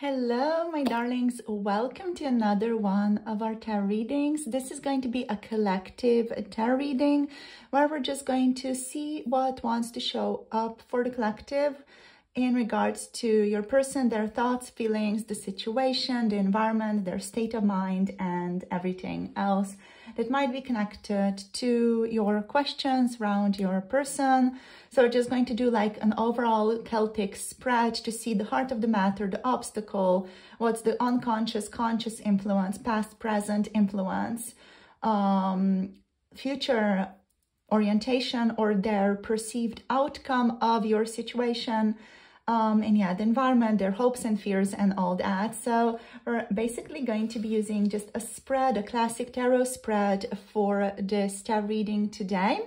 Hello, my darlings. Welcome to another one of our tarot readings. This is going to be a collective tarot reading where we're just going to see what wants to show up for the collective in regards to your person, their thoughts, feelings, the situation, the environment, their state of mind, and everything else that might be connected to your questions around your person. So we're just going to do like an overall Celtic spread to see the heart of the matter, the obstacle, what's the unconscious, conscious influence, past, present influence, um, future orientation or their perceived outcome of your situation um, and yeah, the environment, their hopes and fears and all that. So we're basically going to be using just a spread, a classic tarot spread for this tarot reading today.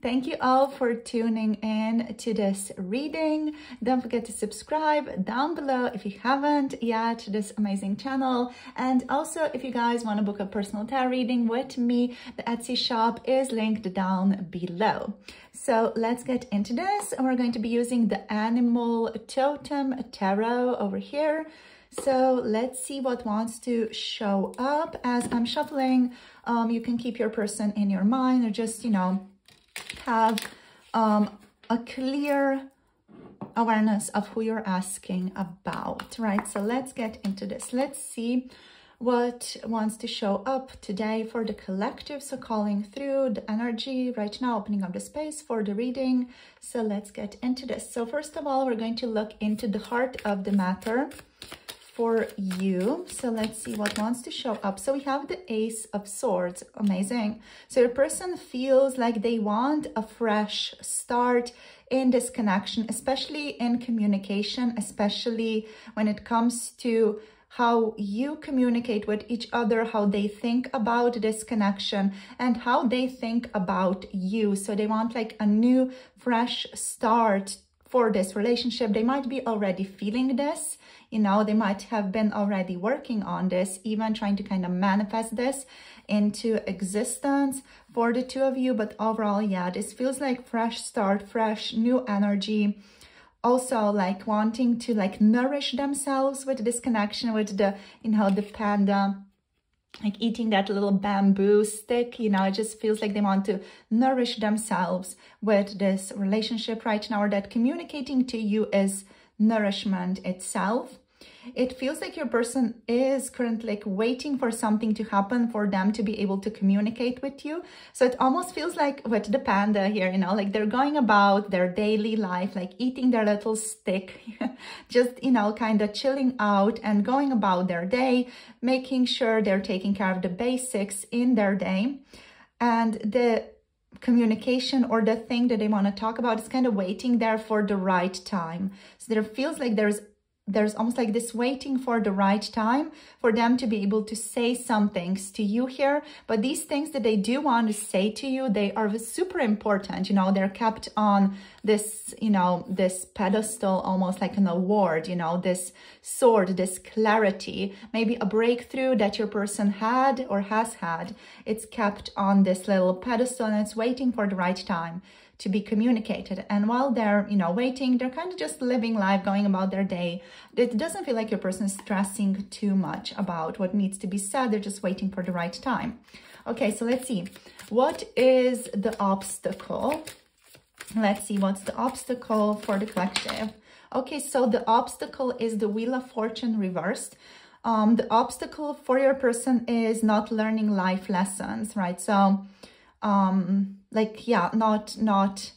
Thank you all for tuning in to this reading. Don't forget to subscribe down below if you haven't yet to this amazing channel. And also, if you guys want to book a personal tarot reading with me, the Etsy shop is linked down below. So let's get into this. We're going to be using the Animal Totem Tarot over here. So let's see what wants to show up as I'm shuffling. Um, you can keep your person in your mind or just, you know, have um, a clear awareness of who you're asking about, right? So let's get into this. Let's see what wants to show up today for the collective. So calling through the energy right now, opening up the space for the reading. So let's get into this. So first of all, we're going to look into the heart of the matter for you. So let's see what wants to show up. So we have the Ace of Swords. Amazing. So your person feels like they want a fresh start in this connection, especially in communication, especially when it comes to how you communicate with each other, how they think about this connection and how they think about you. So they want like a new, fresh start for this relationship. They might be already feeling this you know, they might have been already working on this, even trying to kind of manifest this into existence for the two of you. But overall, yeah, this feels like fresh start, fresh new energy. Also like wanting to like nourish themselves with this connection with the, you know, the panda like eating that little bamboo stick, you know, it just feels like they want to nourish themselves with this relationship right now, or that communicating to you is nourishment itself. It feels like your person is currently like waiting for something to happen for them to be able to communicate with you. So it almost feels like with the panda here, you know, like they're going about their daily life, like eating their little stick, just, you know, kind of chilling out and going about their day, making sure they're taking care of the basics in their day. And the communication or the thing that they want to talk about is kind of waiting there for the right time. So there feels like there's there's almost like this waiting for the right time for them to be able to say some things to you here. But these things that they do want to say to you, they are super important. You know, they're kept on this, you know, this pedestal, almost like an award, you know, this sword, this clarity, maybe a breakthrough that your person had or has had. It's kept on this little pedestal and it's waiting for the right time to be communicated. And while they're, you know, waiting, they're kind of just living life, going about their day. It doesn't feel like your person is stressing too much about what needs to be said. They're just waiting for the right time. Okay, so let's see. What is the obstacle? Let's see, what's the obstacle for the collective? Okay, so the obstacle is the Wheel of Fortune reversed. Um, the obstacle for your person is not learning life lessons, right? So um like yeah not not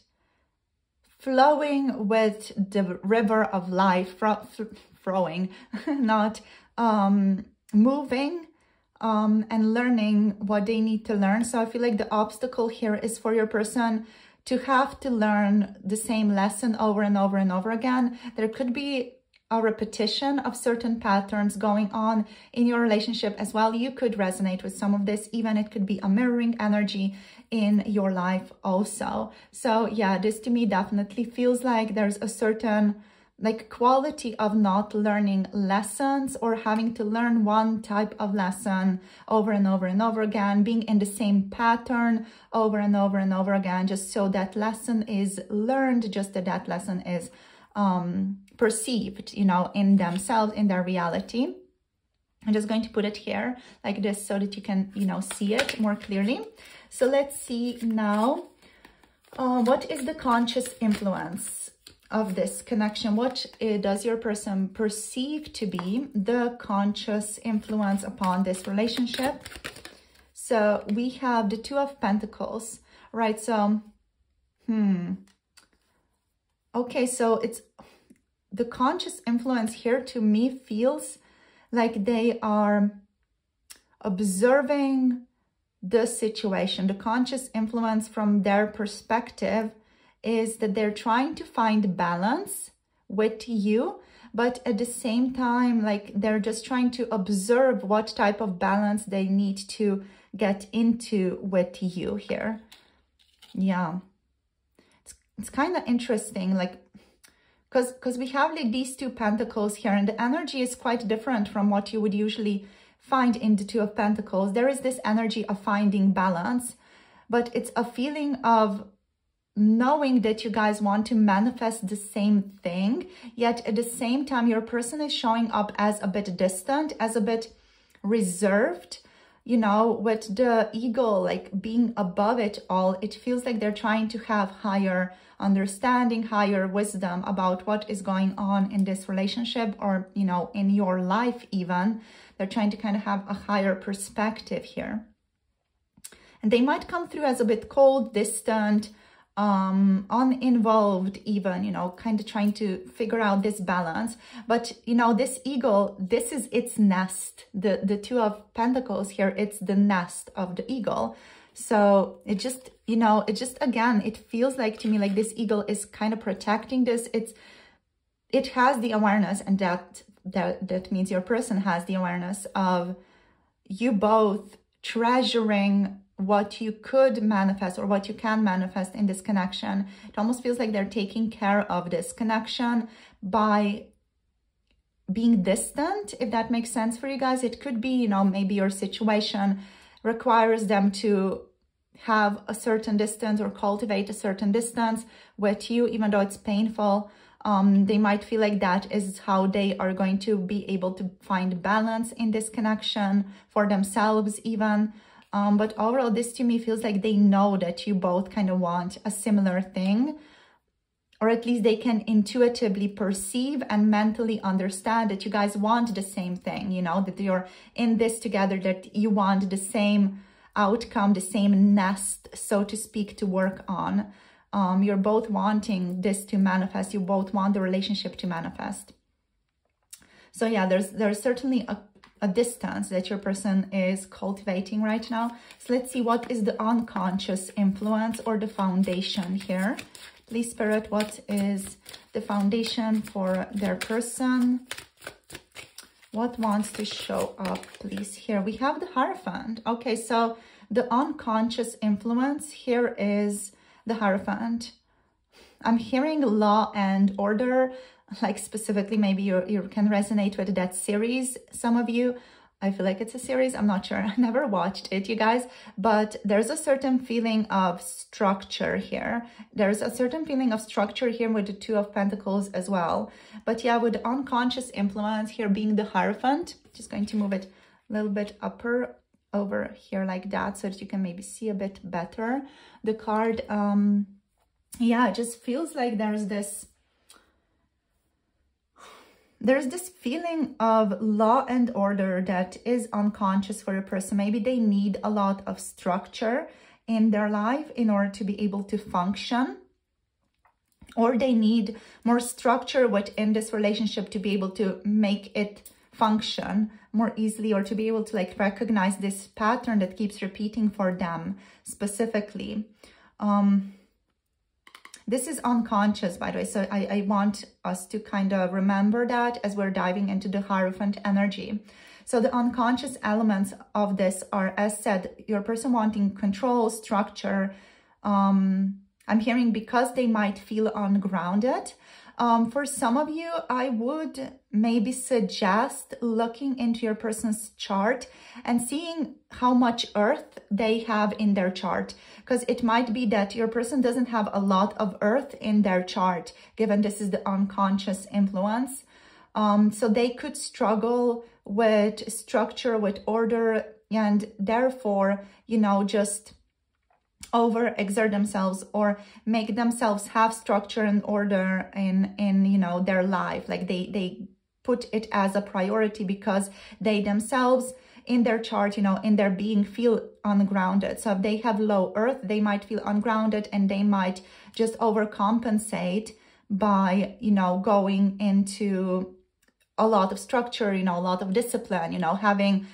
flowing with the river of life flowing not um moving um and learning what they need to learn. So i feel like the obstacle here is for your person to have to learn the same lesson over and over and over again. There could be a repetition of certain patterns going on in your relationship as well. You could resonate with some of this, even it could be a mirroring energy in your life also. So yeah, this to me definitely feels like there's a certain like quality of not learning lessons or having to learn one type of lesson over and over and over again, being in the same pattern over and over and over again, just so that lesson is learned, just that that lesson is um, perceived, you know, in themselves, in their reality. I'm just going to put it here like this so that you can, you know, see it more clearly. So let's see now, uh, what is the conscious influence of this connection? What uh, does your person perceive to be the conscious influence upon this relationship? So we have the Two of Pentacles, right? So, hmm. Okay, so it's the conscious influence here to me feels like they are observing the situation. The conscious influence from their perspective is that they're trying to find balance with you, but at the same time, like they're just trying to observe what type of balance they need to get into with you here. Yeah. It's, it's kind of interesting, like because because we have like these two pentacles here and the energy is quite different from what you would usually find in the two of pentacles. There is this energy of finding balance but it's a feeling of knowing that you guys want to manifest the same thing yet at the same time your person is showing up as a bit distant as a bit reserved you know with the ego like being above it all. It feels like they're trying to have higher understanding higher wisdom about what is going on in this relationship or, you know, in your life even. They're trying to kind of have a higher perspective here. And they might come through as a bit cold, distant, um, uninvolved even, you know, kind of trying to figure out this balance. But, you know, this eagle, this is its nest. The, the two of pentacles here, it's the nest of the eagle. So it just, you know, it just, again, it feels like to me like this eagle is kind of protecting this. It's, it has the awareness and that, that, that means your person has the awareness of you both treasuring what you could manifest or what you can manifest in this connection. It almost feels like they're taking care of this connection by being distant, if that makes sense for you guys. It could be, you know, maybe your situation requires them to have a certain distance or cultivate a certain distance with you, even though it's painful. Um, they might feel like that is how they are going to be able to find balance in this connection for themselves even. Um, but overall, this to me feels like they know that you both kind of want a similar thing or at least they can intuitively perceive and mentally understand that you guys want the same thing, you know, that you're in this together, that you want the same outcome, the same nest, so to speak, to work on. Um, you're both wanting this to manifest. You both want the relationship to manifest. So yeah, there's there's certainly a, a distance that your person is cultivating right now. So let's see what is the unconscious influence or the foundation here Please, Spirit, what is the foundation for their person? What wants to show up, please? Here we have the Hierophant. Okay, so the unconscious influence here is the Hierophant. I'm hearing law and order, like specifically maybe you, you can resonate with that series, some of you, I feel like it's a series. I'm not sure. I never watched it, you guys. But there's a certain feeling of structure here. There's a certain feeling of structure here with the Two of Pentacles as well. But yeah, with unconscious influence here being the Hierophant, just going to move it a little bit upper over here like that so that you can maybe see a bit better. The card, um, yeah, it just feels like there's this there's this feeling of law and order that is unconscious for a person. Maybe they need a lot of structure in their life in order to be able to function or they need more structure within this relationship to be able to make it function more easily or to be able to like recognize this pattern that keeps repeating for them specifically. Um, this is unconscious, by the way, so I, I want us to kind of remember that as we're diving into the Hierophant energy. So the unconscious elements of this are, as said, your person wanting control, structure. Um, I'm hearing because they might feel ungrounded, Um, for some of you, I would maybe suggest looking into your person's chart and seeing how much earth they have in their chart. Because it might be that your person doesn't have a lot of earth in their chart, given this is the unconscious influence. Um, so they could struggle with structure, with order, and therefore, you know, just over exert themselves or make themselves have structure and order in in you know their life. Like they they put it as a priority because they themselves in their chart you know in their being feel ungrounded. So if they have low earth they might feel ungrounded and they might just overcompensate by you know going into a lot of structure you know a lot of discipline you know having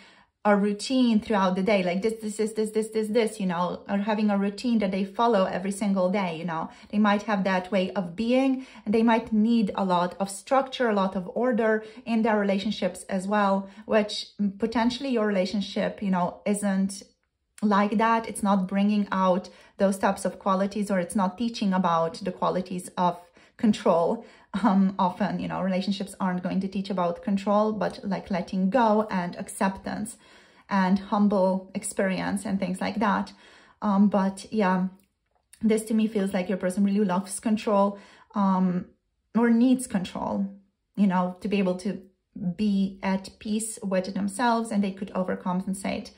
a routine throughout the day like this this this this this this this you know or having a routine that they follow every single day you know. They might have that way of being and they might need a lot of structure a lot of order in their relationships as well which potentially your relationship you know isn't like that. It's not bringing out those types of qualities or it's not teaching about the qualities of control um, often, you know, relationships aren't going to teach about control, but like letting go and acceptance and humble experience and things like that. Um, but yeah, this to me feels like your person really loves control um, or needs control, you know, to be able to be at peace with themselves and they could overcompensate.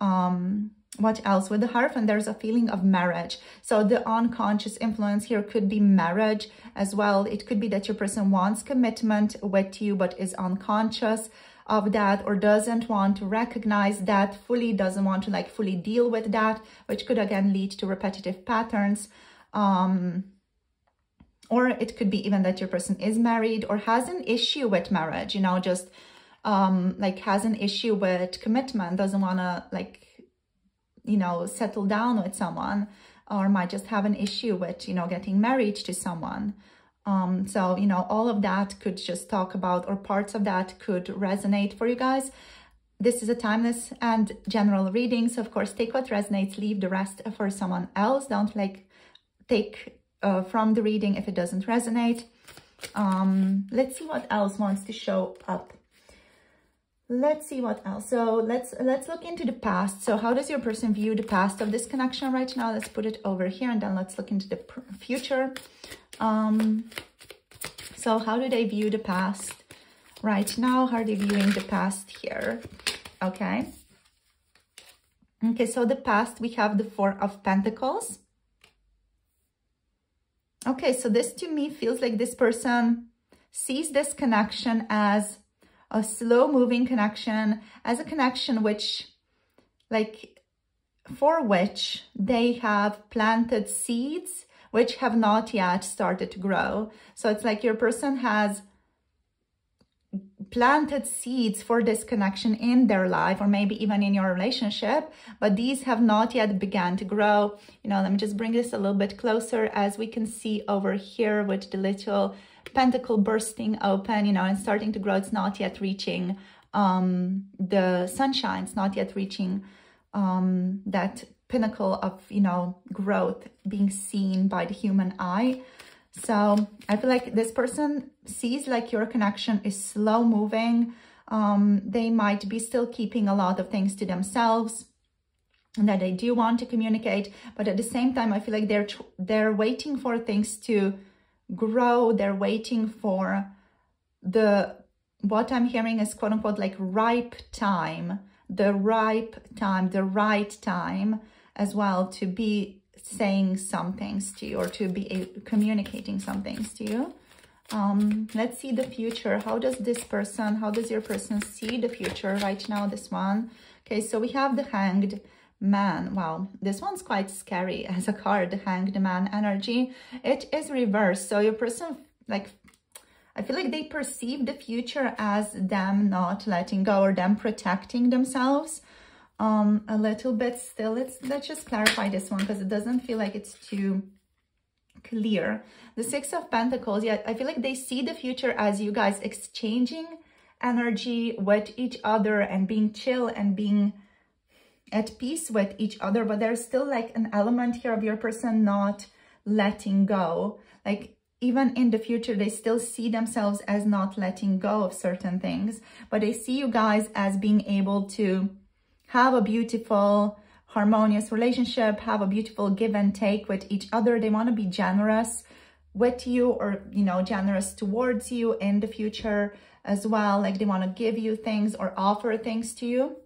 Um, what else? With the hierophant there's a feeling of marriage. So the unconscious influence here could be marriage as well. It could be that your person wants commitment with you but is unconscious of that or doesn't want to recognize that fully doesn't want to like fully deal with that which could again lead to repetitive patterns. Um or it could be even that your person is married or has an issue with marriage you know just um like has an issue with commitment doesn't want to like you know, settle down with someone or might just have an issue with, you know, getting married to someone. Um, so, you know, all of that could just talk about or parts of that could resonate for you guys. This is a timeless and general reading. So, of course, take what resonates, leave the rest for someone else. Don't like take uh, from the reading if it doesn't resonate. Um, let's see what else wants to show up let's see what else. So let's let's look into the past. So how does your person view the past of this connection right now? Let's put it over here and then let's look into the future. Um so how do they view the past right now? How are they viewing the past here? Okay. Okay so the past we have the four of pentacles. Okay so this to me feels like this person sees this connection as a slow moving connection as a connection which like for which they have planted seeds which have not yet started to grow. So it's like your person has planted seeds for this connection in their life or maybe even in your relationship, but these have not yet begun to grow. You know, let me just bring this a little bit closer as we can see over here with the little pentacle bursting open, you know, and starting to grow. It's not yet reaching um, the sunshine. It's not yet reaching um, that pinnacle of, you know, growth being seen by the human eye. So I feel like this person sees like your connection is slow moving. Um, they might be still keeping a lot of things to themselves and that they do want to communicate. But at the same time, I feel like they're, they're waiting for things to grow. They're waiting for the, what I'm hearing is quote unquote like ripe time, the ripe time, the right time as well to be saying some things to you or to be communicating some things to you. Um, let's see the future. How does this person, how does your person see the future right now, this one? Okay, so we have the hanged man. Wow this one's quite scary. As a card Hang the hanged man energy it is reversed. So your person like i feel like they perceive the future as them not letting go or them protecting themselves. Um a little bit still. Let's let's just clarify this one because it doesn't feel like it's too clear. The six of pentacles yeah, i feel like they see the future as you guys exchanging energy with each other and being chill and being at peace with each other, but there's still like an element here of your person not letting go. Like even in the future, they still see themselves as not letting go of certain things, but they see you guys as being able to have a beautiful, harmonious relationship, have a beautiful give and take with each other. They want to be generous with you or, you know, generous towards you in the future as well. Like they want to give you things or offer things to you.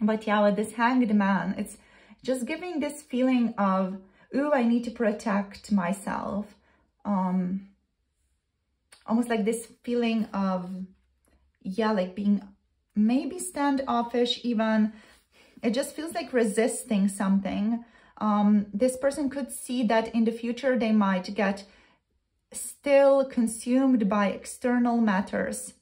But yeah, with this hanged man, it's just giving this feeling of, ooh, I need to protect myself. Um almost like this feeling of yeah like being maybe standoffish even. It just feels like resisting something. Um this person could see that in the future they might get still consumed by external matters.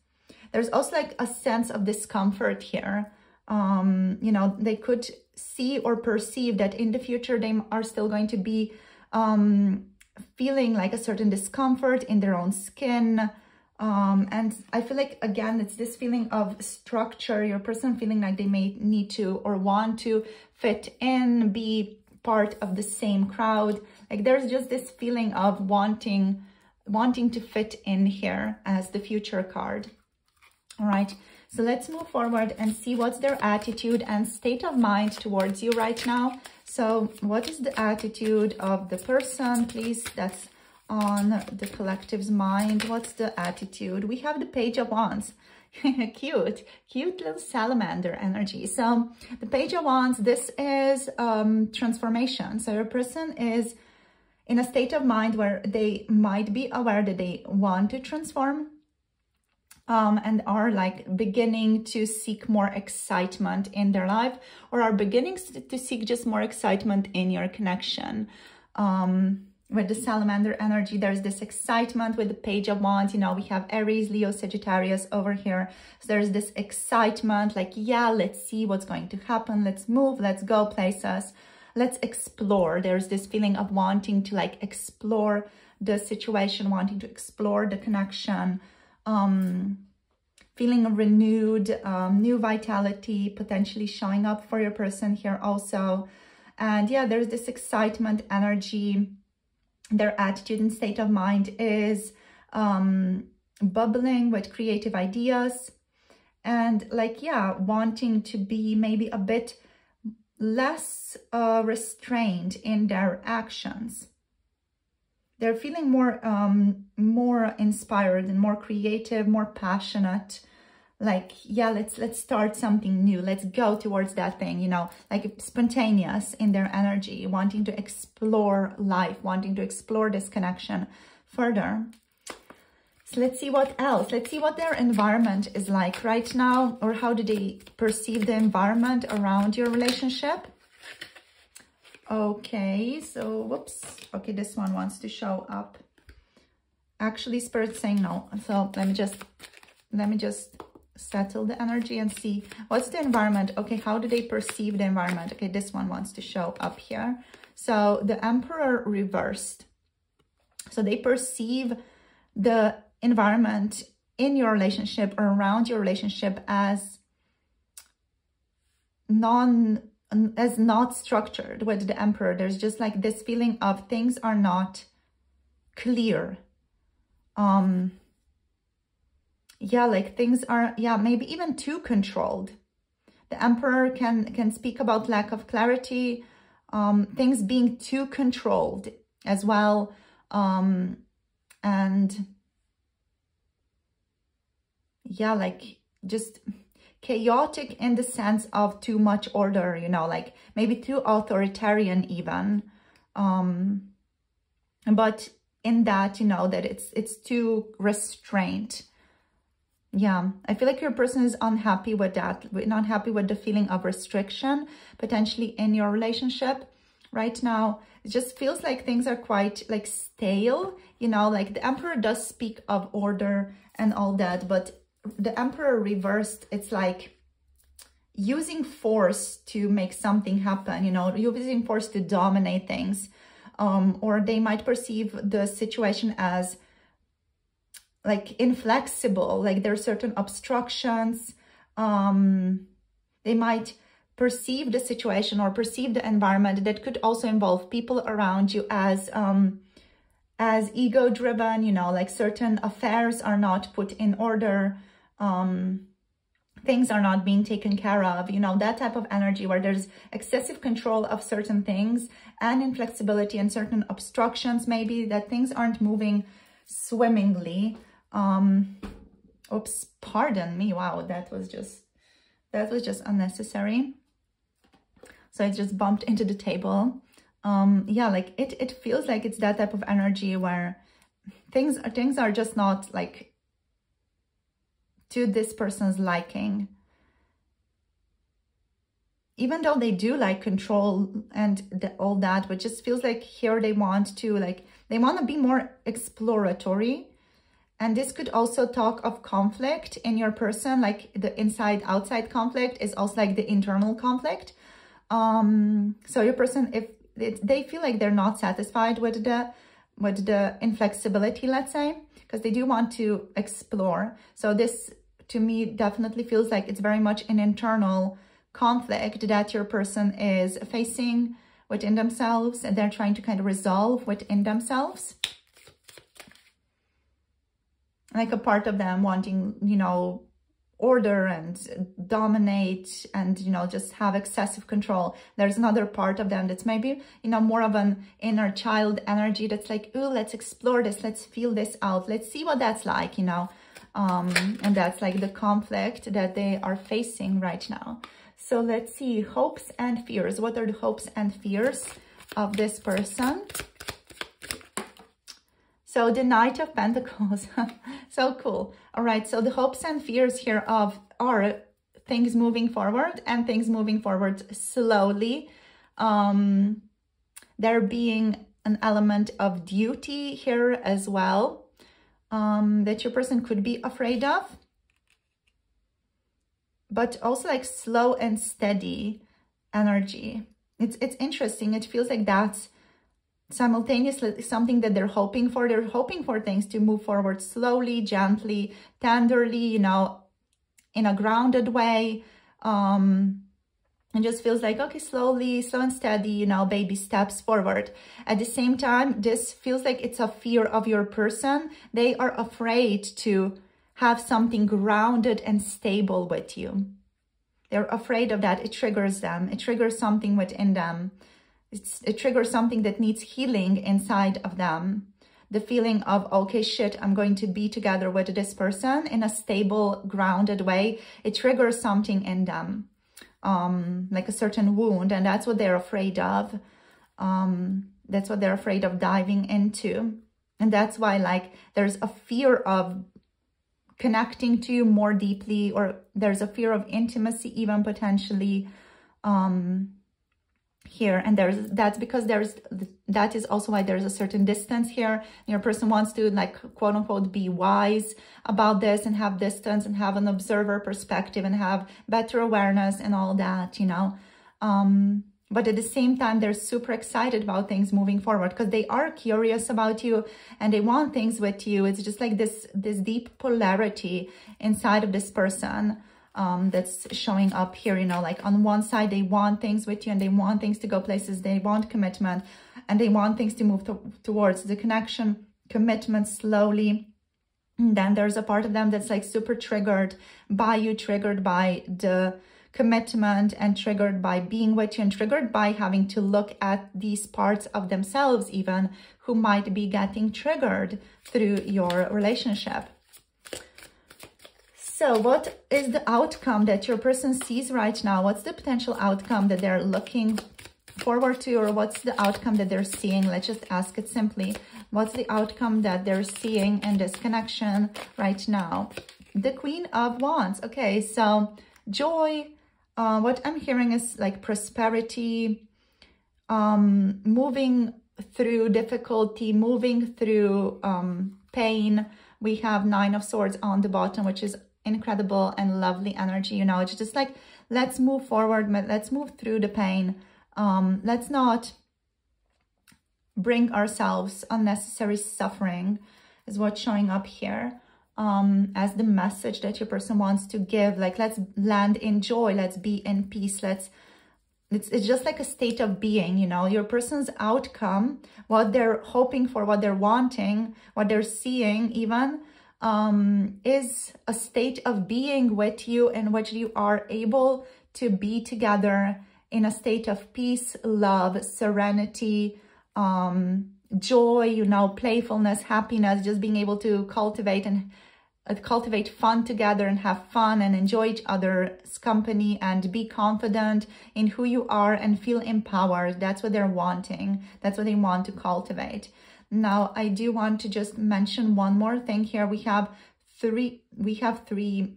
There's also like a sense of discomfort here um you know they could see or perceive that in the future they are still going to be um feeling like a certain discomfort in their own skin. Um, and I feel like, again, it's this feeling of structure, your person feeling like they may need to or want to fit in, be part of the same crowd. Like there's just this feeling of wanting, wanting to fit in here as the future card. All right. So let's move forward and see what's their attitude and state of mind towards you right now. So what is the attitude of the person, please? That's on the collective's mind. What's the attitude? We have the Page of Wands. cute, cute little salamander energy. So the Page of Wands, this is um, transformation. So your person is in a state of mind where they might be aware that they want to transform um, and are like beginning to seek more excitement in their life or are beginning to seek just more excitement in your connection. Um, with the salamander energy, there's this excitement with the page of wands. You know, we have Aries, Leo, Sagittarius over here. So there's this excitement like, yeah, let's see what's going to happen. Let's move, let's go places. Let's explore. There's this feeling of wanting to like explore the situation, wanting to explore the connection um, feeling a renewed, um, new vitality, potentially showing up for your person here also. And yeah, there's this excitement, energy. Their attitude and state of mind is um, bubbling with creative ideas and like, yeah, wanting to be maybe a bit less uh, restrained in their actions they're feeling more um, more inspired and more creative, more passionate. Like, yeah, let's let's start something new. Let's go towards that thing, you know, like spontaneous in their energy, wanting to explore life, wanting to explore this connection further. So let's see what else. Let's see what their environment is like right now or how do they perceive the environment around your relationship. Okay, so whoops. Okay, this one wants to show up. Actually, Spirit saying no. So let me just let me just settle the energy and see what's the environment. Okay, how do they perceive the environment? Okay, this one wants to show up here. So the Emperor reversed. So they perceive the environment in your relationship or around your relationship as non as not structured with the emperor. There's just like this feeling of things are not clear. Um, yeah, like things are, yeah, maybe even too controlled. The emperor can, can speak about lack of clarity, um, things being too controlled as well. Um, and yeah, like just chaotic in the sense of too much order, you know, like maybe too authoritarian even. Um, but in that, you know, that it's, it's too restrained. Yeah, I feel like your person is unhappy with that, not happy with the feeling of restriction, potentially in your relationship right now. It just feels like things are quite like stale, you know, like the emperor does speak of order and all that, but the emperor reversed, it's like using force to make something happen, you know, using force to dominate things. Um, or they might perceive the situation as like inflexible, like there are certain obstructions. Um, they might perceive the situation or perceive the environment that could also involve people around you as um, as ego driven, you know, like certain affairs are not put in order. Um, things are not being taken care of, you know, that type of energy where there's excessive control of certain things and inflexibility and certain obstructions, maybe that things aren't moving swimmingly. Um, oops, pardon me. Wow, that was just, that was just unnecessary. So it just bumped into the table. Um, yeah, like it, it feels like it's that type of energy where things, things are just not like to this person's liking. Even though they do like control and the, all that, but just feels like here they want to like, they want to be more exploratory. And this could also talk of conflict in your person, like the inside-outside conflict is also like the internal conflict. Um, so your person, if it, they feel like they're not satisfied with the with the inflexibility, let's say, because they do want to explore. So this to me definitely feels like it's very much an internal conflict that your person is facing within themselves and they're trying to kind of resolve within themselves. Like a part of them wanting, you know, order and dominate and, you know, just have excessive control. There's another part of them that's maybe, you know, more of an inner child energy that's like, oh, let's explore this. Let's feel this out. Let's see what that's like, you know. Um, and that's like the conflict that they are facing right now. So let's see, hopes and fears. What are the hopes and fears of this person? So the Knight of Pentacles, so cool. All right, so the hopes and fears here of are things moving forward and things moving forward slowly. Um, there being an element of duty here as well um, that your person could be afraid of. But also like slow and steady energy. It's, it's interesting. It feels like that's simultaneously something that they're hoping for. They're hoping for things to move forward slowly, gently, tenderly, you know, in a grounded way. Um, and just feels like, okay, slowly, slow and steady, you know, baby steps forward. At the same time, this feels like it's a fear of your person. They are afraid to have something grounded and stable with you. They're afraid of that. It triggers them. It triggers something within them. It's, it triggers something that needs healing inside of them. The feeling of, okay, shit, I'm going to be together with this person in a stable, grounded way. It triggers something in them um, like a certain wound, and that's what they're afraid of. Um, that's what they're afraid of diving into. And that's why like there's a fear of connecting to you more deeply or there's a fear of intimacy even potentially. Um, here and there's that's because there's that is also why there's a certain distance here. Your person wants to like quote unquote be wise about this and have distance and have an observer perspective and have better awareness and all that you know? Um but at the same time they're super excited about things moving forward because they are curious about you and they want things with you. It's just like this this deep polarity inside of this person um, that's showing up here, you know, like on one side, they want things with you and they want things to go places. They want commitment and they want things to move to towards the connection, commitment slowly. And then there's a part of them that's like super triggered by you, triggered by the commitment and triggered by being with you and triggered by having to look at these parts of themselves even who might be getting triggered through your relationship. So what is the outcome that your person sees right now? What's the potential outcome that they're looking forward to or what's the outcome that they're seeing? Let's just ask it simply. What's the outcome that they're seeing in this connection right now? The Queen of Wands. Okay, so joy. Uh, what I'm hearing is like prosperity, um, moving through difficulty, moving through um, pain. We have Nine of Swords on the bottom, which is incredible and lovely energy. You know, it's just like, let's move forward. Let's move through the pain. Um, let's not bring ourselves unnecessary suffering is what's showing up here um, as the message that your person wants to give. Like, let's land in joy. Let's be in peace. Let's it's, it's just like a state of being, you know, your person's outcome, what they're hoping for, what they're wanting, what they're seeing even, um, is a state of being with you in which you are able to be together in a state of peace, love, serenity, um, joy, you know, playfulness, happiness, just being able to cultivate and uh, cultivate fun together and have fun and enjoy each other's company and be confident in who you are and feel empowered. That's what they're wanting. That's what they want to cultivate. Now, I do want to just mention one more thing here. We have three, we have three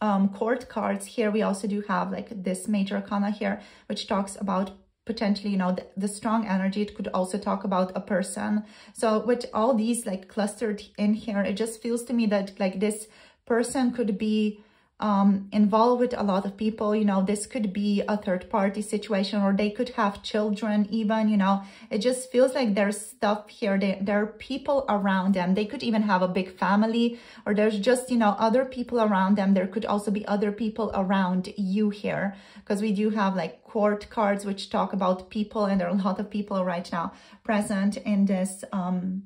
um, court cards here. We also do have like this major arcana here, which talks about potentially, you know, the, the, strong energy. It could also talk about a person. So with all these like clustered in here, it just feels to me that like this person could be um, involved with a lot of people. You know, this could be a third party situation or they could have children even, you know, it just feels like there's stuff here. There, there are people around them. They could even have a big family or there's just, you know, other people around them. There could also be other people around you here because we do have like court cards which talk about people and there are a lot of people right now present in this, um,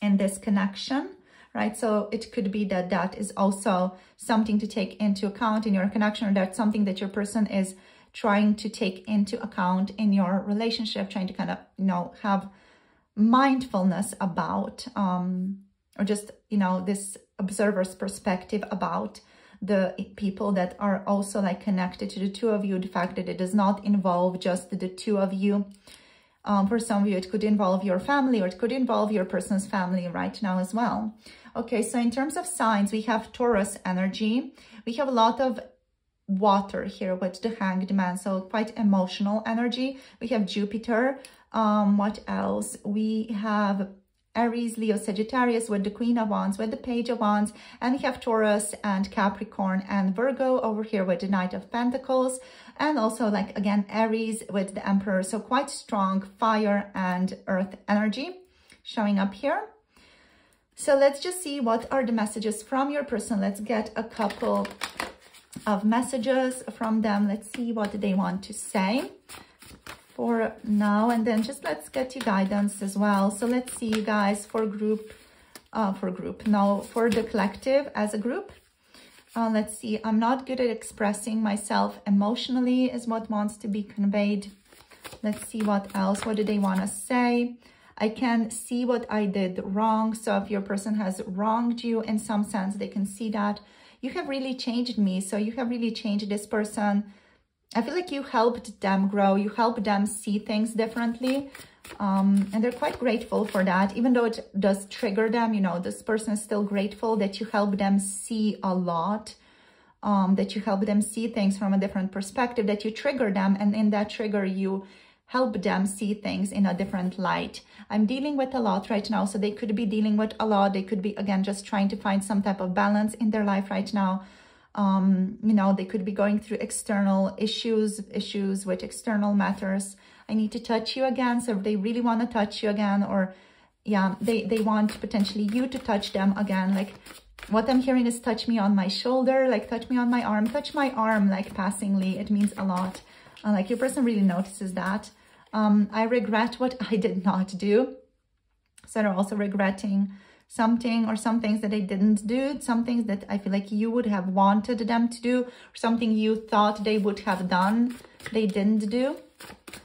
in this connection right? So it could be that that is also something to take into account in your connection or that's something that your person is trying to take into account in your relationship, trying to kind of, you know, have mindfulness about, um, or just, you know, this observer's perspective about the people that are also like connected to the two of you, the fact that it does not involve just the two of you. Um, for some of you, it could involve your family or it could involve your person's family right now as well. Okay, so in terms of signs, we have Taurus energy. We have a lot of water here with the hanged man, so quite emotional energy. We have Jupiter. Um, what else? We have Aries, Leo, Sagittarius with the Queen of Wands, with the Page of Wands, and we have Taurus and Capricorn and Virgo over here with the Knight of Pentacles, and also like again Aries with the Emperor, so quite strong fire and earth energy showing up here. So let's just see what are the messages from your person. Let's get a couple of messages from them. Let's see what they want to say for now. And then just let's get you guidance as well. So let's see you guys for group, uh, for group, now for the collective as a group. Uh, let's see, I'm not good at expressing myself emotionally is what wants to be conveyed. Let's see what else. What do they want to say? I can see what I did wrong. So if your person has wronged you in some sense, they can see that. You have really changed me. So you have really changed this person. I feel like you helped them grow. You helped them see things differently. Um, and they're quite grateful for that. Even though it does trigger them, you know, this person is still grateful that you help them see a lot. Um, that you help them see things from a different perspective, that you trigger them. And in that trigger, you help them see things in a different light. I'm dealing with a lot right now, so they could be dealing with a lot. They could be, again, just trying to find some type of balance in their life right now. Um, you know, they could be going through external issues, issues with external matters. I need to touch you again. So if they really want to touch you again, or yeah, they, they want potentially you to touch them again. Like what I'm hearing is touch me on my shoulder, like touch me on my arm, touch my arm, like passingly. It means a lot. Uh, like your person really notices that. Um, I regret what I did not do. So they're also regretting something or some things that they didn't do, some things that I feel like you would have wanted them to do, or something you thought they would have done, they didn't do.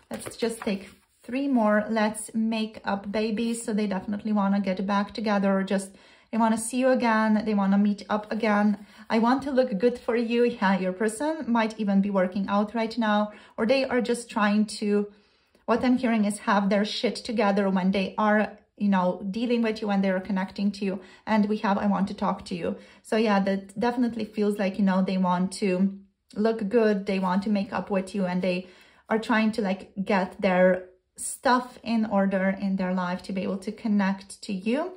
Let's just take three more. Let's make up babies. So they definitely want to get back together or just they want to see you again. They want to meet up again. I want to look good for you. Yeah, your person might even be working out right now, or they are just trying to what I'm hearing is have their shit together when they are you know, dealing with you when they're connecting to you. And we have, I want to talk to you. So yeah, that definitely feels like, you know, they want to look good. They want to make up with you and they are trying to like get their stuff in order in their life to be able to connect to you.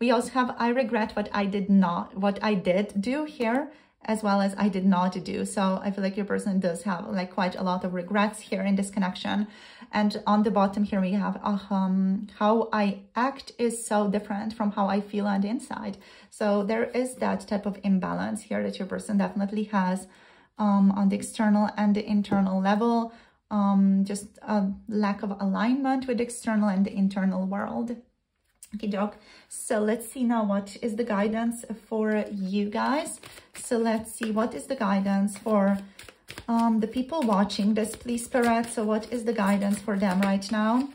We also have, I regret what I did not, what I did do here as well as I did not do. So I feel like your person does have like quite a lot of regrets here in this connection. And on the bottom here we have um, how I act is so different from how I feel on the inside. So there is that type of imbalance here that your person definitely has um, on the external and the internal level. um, just a lack of alignment with external and the internal world. Okay, doc. So let's see now what is the guidance for you guys. So let's see what is the guidance for um, the people watching this, please, Spirit. So what is the guidance for them right now?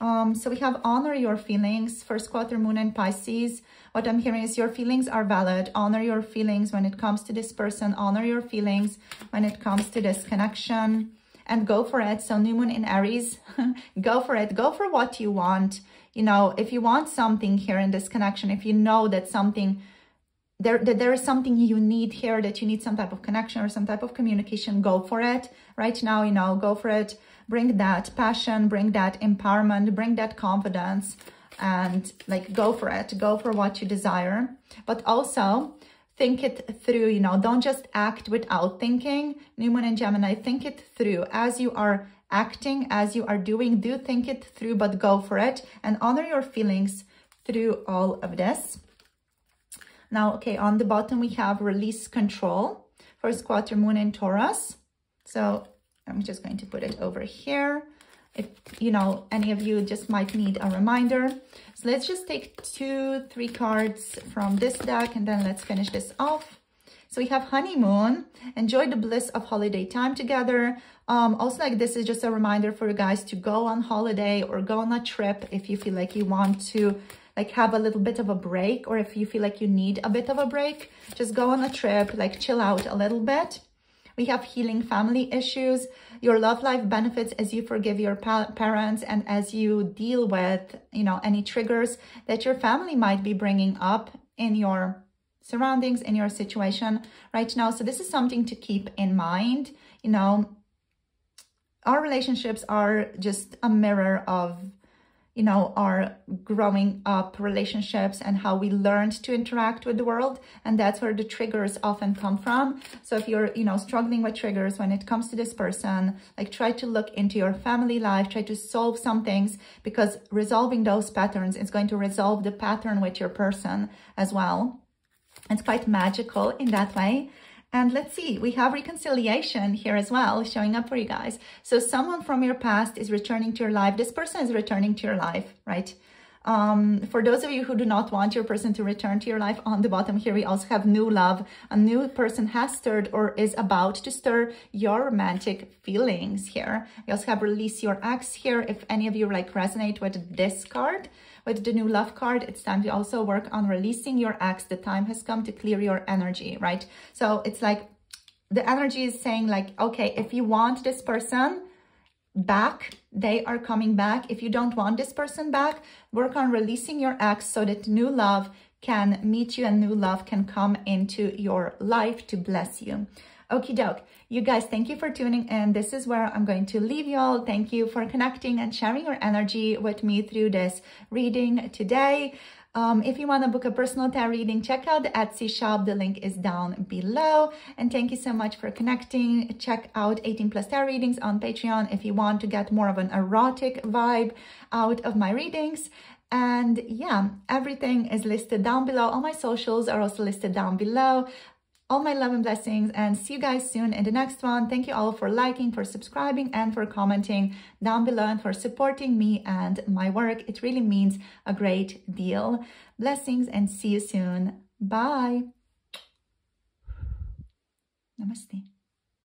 Um, so we have honor your feelings, first quarter moon and Pisces. What I'm hearing is your feelings are valid. Honor your feelings when it comes to this person. Honor your feelings when it comes to this connection and go for it. So new moon in Aries, go for it. Go for what you want you know, if you want something here in this connection, if you know that something, there, that there is something you need here, that you need some type of connection or some type of communication, go for it. Right now, you know, go for it. Bring that passion, bring that empowerment, bring that confidence and like go for it. Go for what you desire. But also think it through, you know, don't just act without thinking. New Moon and Gemini, think it through as you are acting as you are doing. Do think it through, but go for it and honor your feelings through all of this. Now, okay, on the bottom, we have release control for quarter moon in Taurus. So I'm just going to put it over here. If, you know, any of you just might need a reminder. So let's just take two, three cards from this deck and then let's finish this off. So we have honeymoon. Enjoy the bliss of holiday time together. Um, also, like this is just a reminder for you guys to go on holiday or go on a trip if you feel like you want to like have a little bit of a break or if you feel like you need a bit of a break, just go on a trip, like chill out a little bit. We have healing family issues, your love life benefits as you forgive your pa parents and as you deal with, you know, any triggers that your family might be bringing up in your surroundings, in your situation right now. So this is something to keep in mind, you know, our relationships are just a mirror of you know our growing up relationships and how we learned to interact with the world. And that's where the triggers often come from. So if you're you know struggling with triggers when it comes to this person like try to look into your family life try to solve some things because resolving those patterns is going to resolve the pattern with your person as well. It's quite magical in that way and let's see, we have reconciliation here as well, showing up for you guys. So someone from your past is returning to your life. This person is returning to your life, right? Um, for those of you who do not want your person to return to your life, on the bottom here, we also have new love. A new person has stirred or is about to stir your romantic feelings here. We also have release your ex here. If any of you like resonate with this card, with the new love card, it's time to also work on releasing your ex. The time has come to clear your energy, right? So it's like the energy is saying like, okay, if you want this person back, they are coming back. If you don't want this person back, work on releasing your ex so that new love can meet you and new love can come into your life to bless you. Okie doke. You guys, thank you for tuning in. This is where I'm going to leave you all. Thank you for connecting and sharing your energy with me through this reading today. Um, if you want to book a personal tarot reading, check out the Etsy shop. The link is down below. And thank you so much for connecting. Check out 18 plus tarot readings on Patreon if you want to get more of an erotic vibe out of my readings. And yeah, everything is listed down below. All my socials are also listed down below all my love and blessings and see you guys soon in the next one. Thank you all for liking, for subscribing and for commenting down below and for supporting me and my work. It really means a great deal. Blessings and see you soon. Bye. Namaste.